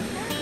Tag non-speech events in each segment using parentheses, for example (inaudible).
了。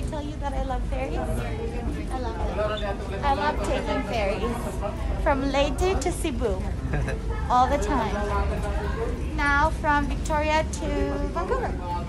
That I love ferries? I love it. I love taking ferries from Leyte to Cebu (laughs) all the time. Now from Victoria to Vancouver.